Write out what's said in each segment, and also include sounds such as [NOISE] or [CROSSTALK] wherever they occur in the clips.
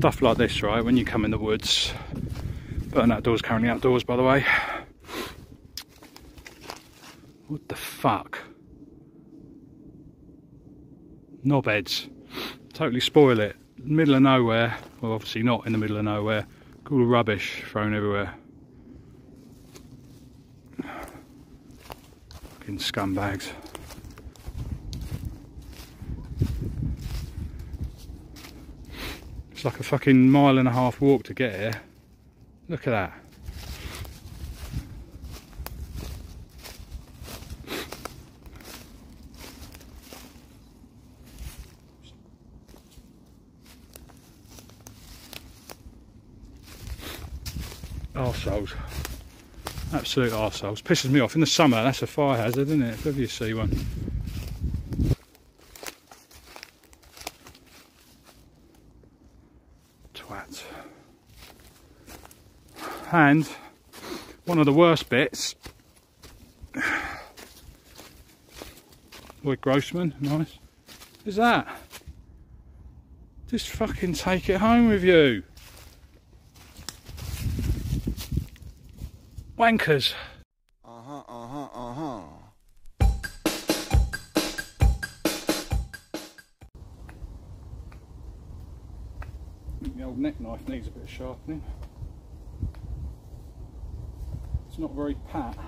stuff like this, right, when you come in the woods, Burton Outdoors currently outdoors, by the way. What the fuck? Knobheads. Totally spoil it. Middle of nowhere. Well, obviously not in the middle of nowhere. Cool rubbish thrown everywhere. Fucking scumbags. It's like a fucking mile and a half walk to get here. Look at that. Arseholes. Absolute arseholes. Pisses me off. In the summer, that's a fire hazard, isn't it? If ever you see one. And one of the worst bits. Lloyd Grossman, nice. Is that? Just fucking take it home with you. Wankers. Uh-huh, uh-huh, uh-huh. The old neck knife needs a bit of sharpening. Not very pat.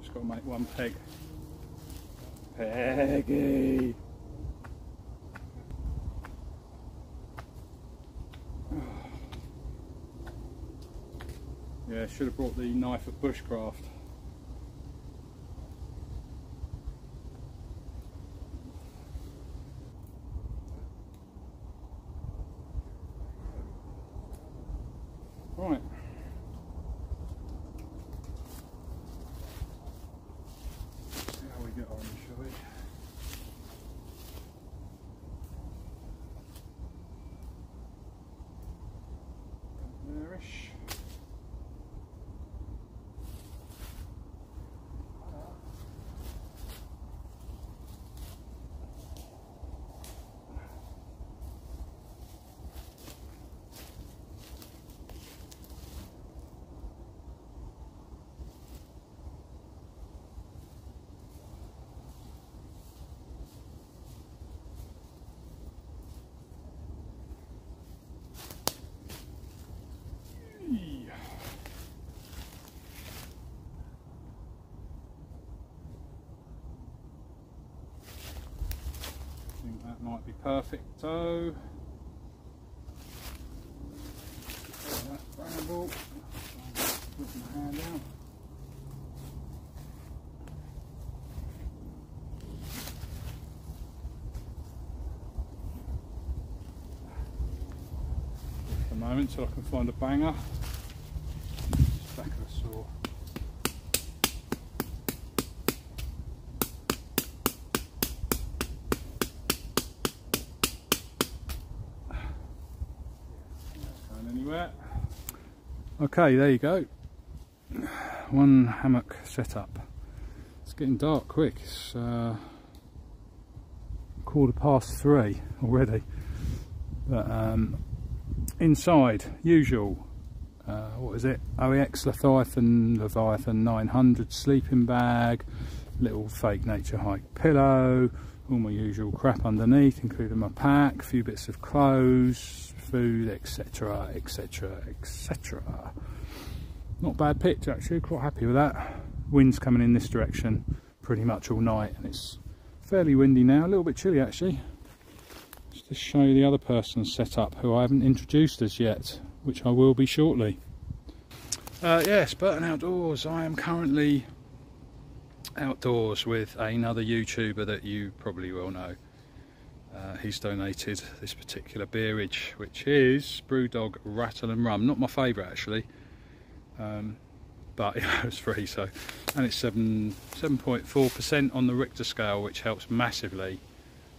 Just got to make one peg. Peggy! [SIGHS] Yeah, should have brought the knife of Bushcraft. Right. See how we get on, shall we? There-ish. Might be perfect. So, bramble. Put my hand out. Just a moment till I can find a banger. Just back of the saw. Not going anywhere. Okay, there you go. One hammock set up. It's getting dark quick. It's uh, quarter past three already. But um, inside, usual. Uh, what is it? OEX Leviathan, Leviathan 900 sleeping bag, little fake Naturehike pillow, all my usual crap underneath, including my pack, a few bits of clothes, food, etc., etc., etc. Not bad pitch actually, quite happy with that. Wind's coming in this direction pretty much all night, and it's fairly windy now, a little bit chilly actually. Just to show you the other person's setup, who I haven't introduced as yet, which I will be shortly. Uh, yes, Burton Outdoors. I am currently outdoors with another YouTuber that you probably will know. Uh, he's donated this particular beerage, which is Brewdog Rattle and Rum. Not my favourite actually, um, but [LAUGHS] it was free. So, and it's seven seven point four percent on the Richter scale, which helps massively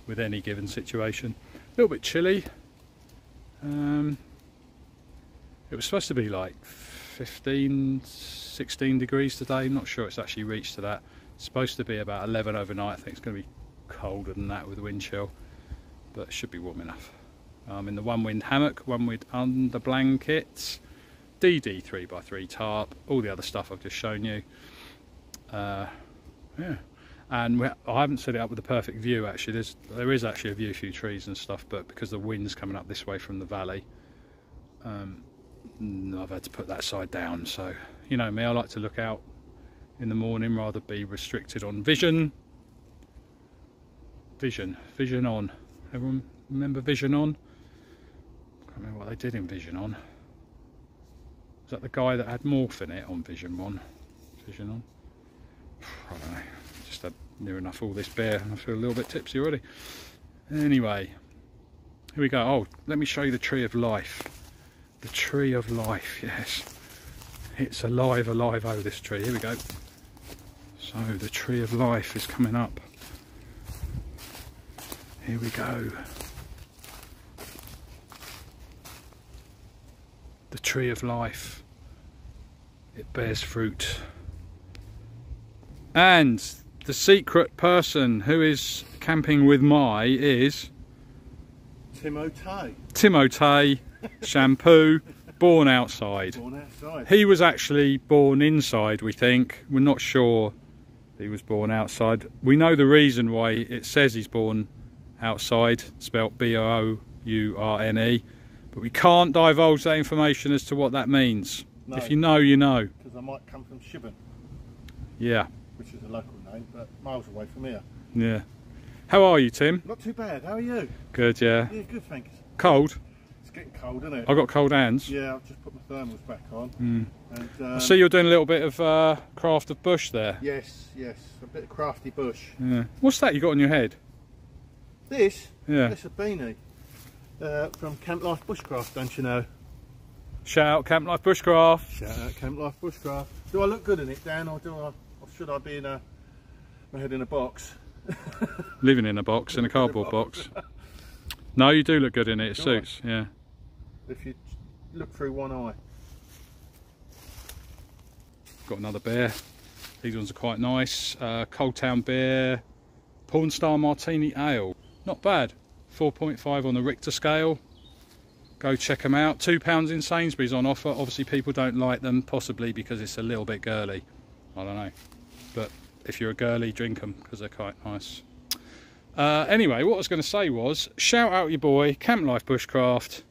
with any given situation. A little bit chilly. Um, it was supposed to be like 15, 16 degrees today. I'm not sure it's actually reached to that. It's supposed to be about 11 overnight. I think it's going to be colder than that with the wind chill, but it should be warm enough. I'm in the OneWind hammock, OneWind under blankets, DD 3x3 tarp, all the other stuff I've just shown you. Uh, yeah, and I haven't set it up with the perfect view actually. There's there is actually a view, a few trees and stuff, but because the wind's coming up this way from the valley, um, I've had to put that side down. So you know me, I like to look out in the morning rather be restricted on vision. Vision, vision on. Everyone remember vision on? I can't remember what they did in vision on. Was that the guy that had morph in it on vision one? Vision on? [SIGHS] I don't know. Just had near enough all this beer and I feel a little bit tipsy already. Anyway, here we go. Oh, let me show you the tree of life. The tree of life, yes. It's alive, alive, oh, this tree. Here we go. So the tree of life is coming up. Here we go. The tree of life. It bears fruit. And the secret person who is camping with my is Timotei. Timotei Shampoo, [LAUGHS] born outside. Born outside. He was actually born inside, we think. We're not sure he was born outside. We know the reason why it says he's born outside, spelt B O U R N E, but we can't divulge that information as to what that means. No. If you know, you know. Because I might come from Shibben, Yeah, which is a local name, but miles away from here. yeah. How are you, Tim? Not too bad. How are you? Good, yeah. Yeah, good, thanks. Cold? It's getting cold, isn't it? I've got cold hands. Yeah, I've just put my thermals back on. Mm. And, um, I see you're doing a little bit of uh, craft of bush there. Yes, yes, a bit of crafty bush. Yeah. What's that you got on your head? This, Yeah. this a beanie uh, from Camp Life Bushcraft, don't you know? Shout out Camp Life Bushcraft. Shout out Camp Life Bushcraft. Do I look good in it, Dan, or do I, or should I be in a my head in a box? [LAUGHS] Living in a box, in a cardboard box. No, you do look good in it. It Do I? suits. Yeah. If you look through one eye. Got another beer. These ones are quite nice. Uh, Cold Town beer, Porn Star Martini Ale. Not bad. 4.5 on the Richter scale. Go check them out. Two pounds in Sainsbury's on offer. Obviously, people don't like them, possibly because it's a little bit girly. I don't know. But if you're a girly, drink them because they're quite nice. Uh, anyway, what I was going to say was shout out your boy, Camp Life Bushcraft.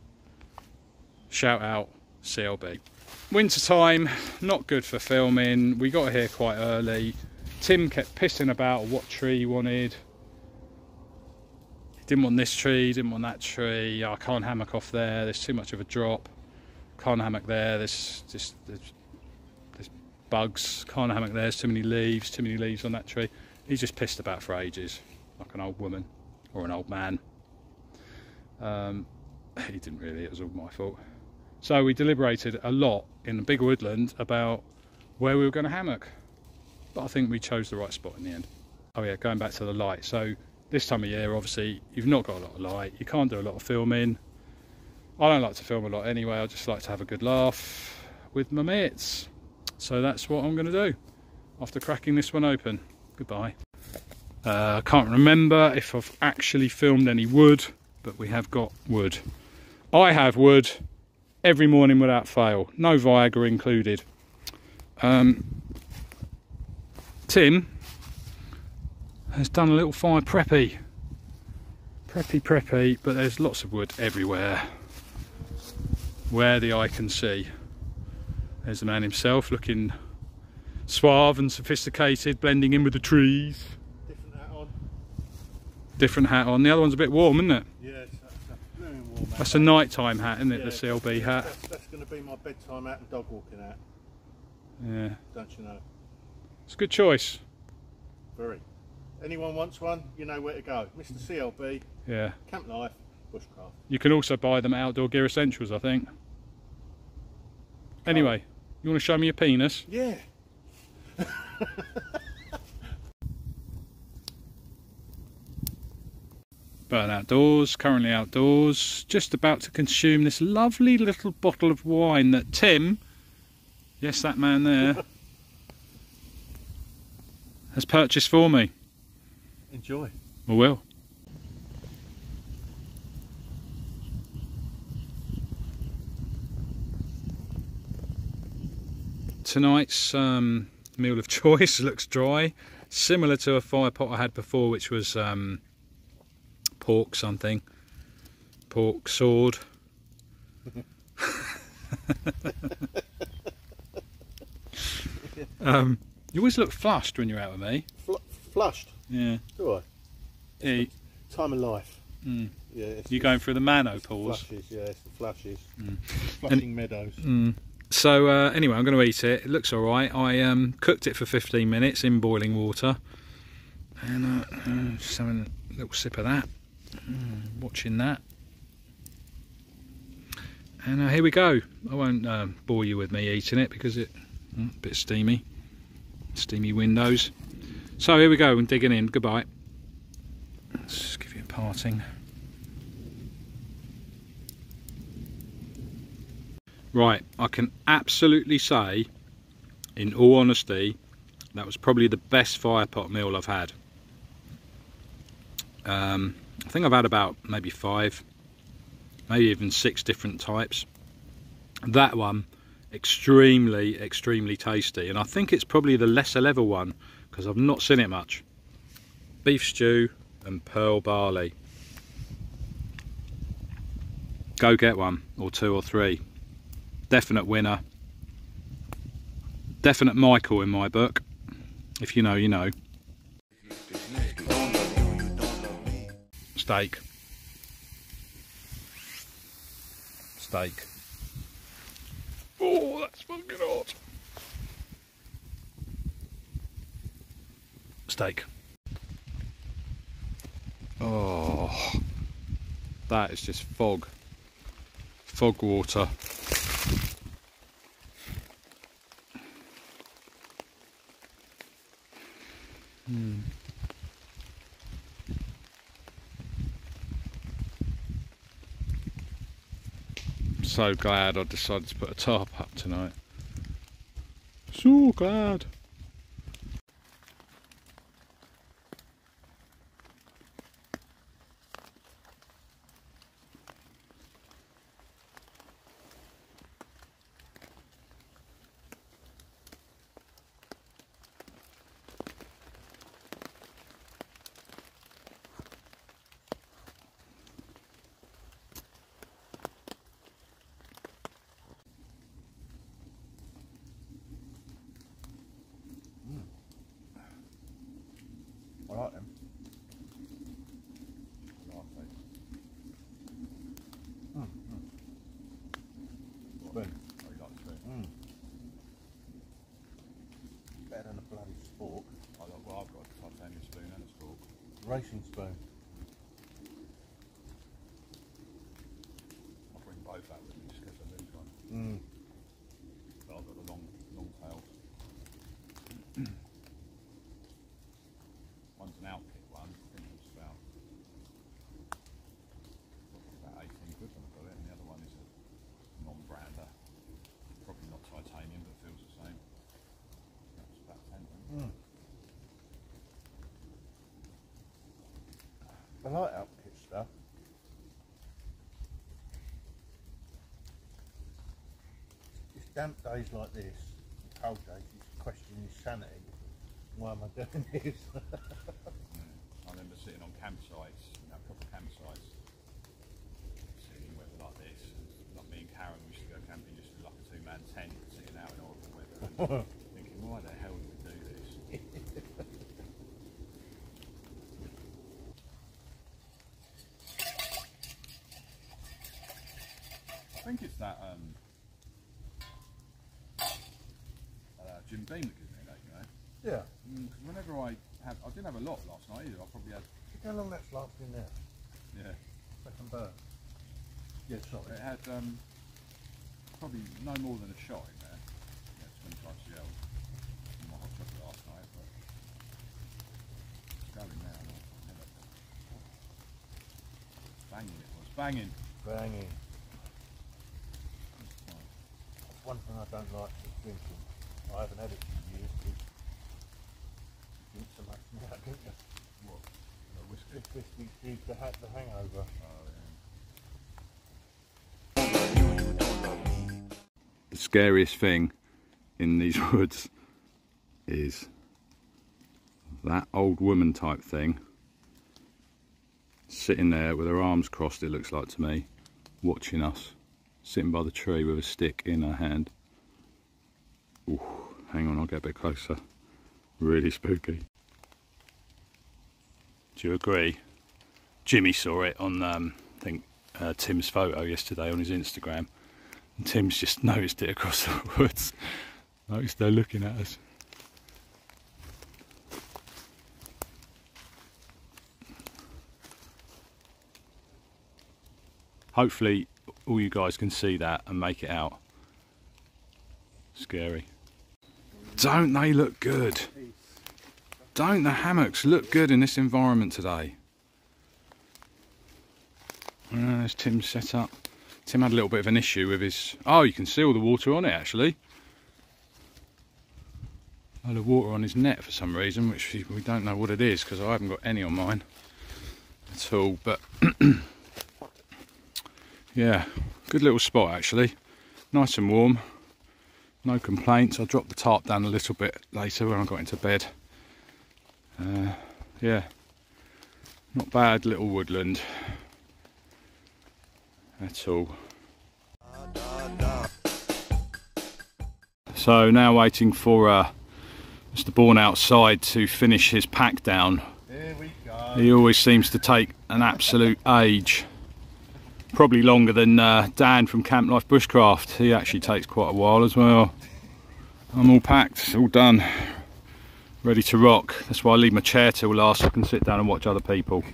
Shout out CLB. Winter time, not good for filming. We got here quite early. Tim kept pissing about what tree he wanted. Didn't want this tree, didn't want that tree. Oh, I can't hammock off there. There's too much of a drop. Can't hammock there. There's just there's, there's bugs. Can't hammock there. There's too many leaves. Too many leaves on that tree. He's just pissed about for ages, like an old woman or an old man. Um, he didn't really. It was all my fault. So we deliberated a lot in the big woodland about where we were going to hammock. But I think we chose the right spot in the end. Oh yeah, going back to the light. So this time of year, obviously, you've not got a lot of light. You can't do a lot of filming. I don't like to film a lot anyway. I just like to have a good laugh with my mates. So that's what I'm going to do after cracking this one open. Goodbye. Uh, I can't remember if I've actually filmed any wood, but we have got wood. I have wood every morning without fail, no Viagra included. Um, Tim has done a little fire preppy. Preppy, preppy, but there's lots of wood everywhere. Where the eye can see. There's the man himself looking suave and sophisticated, blending in with the trees. Different hat on. Different hat on. The other one's a bit warm, isn't it? Yes, that's a blooming warm hat. That's a nighttime hat, isn't it? Yeah, the CLB hat. That's, that's going to be my bedtime hat and dog walking hat, Yeah, don't you know? it's a good choice. Very. Anyone wants one, you know where to go. Mr. CLB, Yeah. Camp Life, Bushcraft. You can also buy them at Outdoor Gear Essentials, I think. Anyway, you want to show me your penis? Yeah. [LAUGHS] Burton Outdoors, currently outdoors, just about to consume this lovely little bottle of wine that Tim, yes, that man there, [LAUGHS] has purchased for me. Enjoy. I will. Tonight's um, meal of [LAUGHS] choice looks dry, similar to a Firepot I had before, which was um, pork something, pork sword. [LAUGHS] um, you always look flushed when you're out with me. Fl- flushed, Yeah. do I? yeah Time of life. mm. Yeah. You're going through the menopause. Flushes, yeah, it's the flushes. Mm. Flushing meadows. Mm. So uh, anyway, I'm going to eat it. It looks all right. I um, cooked it for 15 minutes in boiling water, and uh, uh, just having a little sip of that, mm, watching that. And uh, here we go. I won't uh, bore you with me eating it because it mm, a bit steamy, steamy windows. So here we go. I'm digging in. Goodbye. Let's just give you a parting. Right, I can absolutely say, in all honesty, that was probably the best Firepot meal I've had. Um, I think I've had about maybe five, maybe even six different types. That one, extremely, extremely tasty, and I think it's probably the lesser level one because I've not seen it much. Beef stew and pearl barley. Go get one, or two or three definite winner. Definite Michael in my book. If you know, you know. Steak. Steak. Oh, that's fucking hot. Steak. Oh, that is just fog. Fog water. Hmm. So glad I decided to put a tarp up tonight. So glad. I like them. I like those. Mm, mm. Spoon. Oh, you like the spoon? Mm. Better than a bloody fork. I like, well, I've got a titanium spoon and a fork. Racing spoon. I'll bring both out with me just in case I lose one. Mm. But I've got the long, long tails. One's an outfit one. I think it's about, about 18 quid when I got it, and the other one is a non-brander. Probably not titanium, but feels the same. That's about 10. I think. Mm. I like outfit stuff. It's damp days like this, cold days, you question your sanity. Why am I doing this? [LAUGHS] I remember sitting on campsites, you know, proper campsites, sitting in weather like this. Like me and Karen, we used to go camping just with like a two-man tent, sitting out in horrible weather, [LAUGHS] and thinking, why the hell do we do this? I think it's that um, uh, Jim Beam that gives me that, you know. yeah. Because whenever I have, I didn't have a lot last night either. I probably had, Look how long that's lasting now. yeah, Second burn. Yeah, sorry. it had um, probably no more than a shot in there. Yeah, 25 cl in my hot chocolate last night, but it's going now. and I'll never- Banging it was, banging. Banging. That's one thing I don't like is drinking. I haven't had it for years drink so much now, don't you? The. The scariest thing in these [LAUGHS] woods is that old woman type thing sitting there with her arms crossed it looks like to me watching us sitting by the tree with a stick in her hand Ooh, hang on I'll get a bit closer really spooky do you agree Jimmy saw it on um, I think uh, Tim's photo yesterday on his Instagram and Tim's just [LAUGHS] noticed it across the woods noticed they're looking at us hopefully all you guys can see that and make it out. Scary. Don't they look good? Don't the hammocks look good in this environment today? Uh, there's Tim's setup. Tim had a little bit of an issue with his... Oh, you can see all the water on it actually. A lot of water on his net for some reason, which we don't know what it is because I haven't got any on mine at all. But [CLEARS THROAT] yeah, good little spot actually. Nice and warm. No complaints. I'll drop the tarp down a little bit later when I got into bed. Uh, yeah, not bad little woodland at all. So now waiting for uh, Mr. Bourne outside to finish his pack down. Here we go. He always seems to take an absolute [LAUGHS] age. Probably longer than uh, Dan from Camp Life Bushcraft. He actually takes quite a while as well. I'm all packed, all done, ready to rock. That's why I leave my chair till last so I can sit down and watch other people.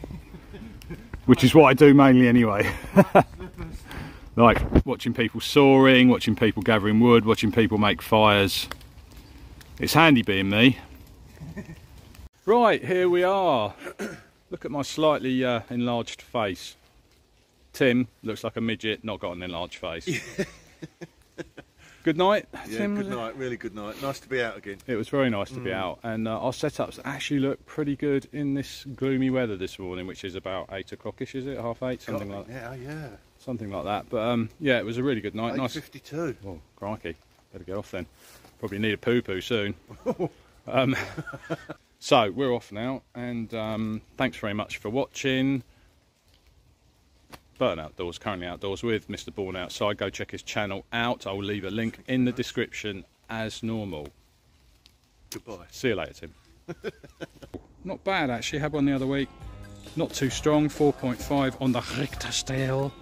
Which is what I do mainly anyway. [LAUGHS] like watching people soaring, watching people gathering wood, watching people make fires. It's handy being me. Right, here we are. [COUGHS] Look at my slightly uh, enlarged face. Tim looks like a midget, not got an enlarged face. [LAUGHS] good night, Yeah, Tim. good night. Really good night. Nice to be out again. It was very nice Mm. to be out, and uh, our setups actually look pretty good in this gloomy weather this morning, which is about eight o'clockish, is it? Half eight, something like me now, yeah. something like that. But um, yeah, it was a really good night. Nice. fifty-two. Oh, crikey. Better get off then. Probably need a poo poo soon. [LAUGHS] um, [LAUGHS] so, we're off now, and um, thanks very much for watching. Burton Outdoors, currently outdoors with Mr. Bourne outside. Go check his channel out. I will leave a link in the description as normal. Goodbye. See you later, Tim. [LAUGHS] Not bad actually. Had one the other week. Not too strong. 4.5 on the Richter scale.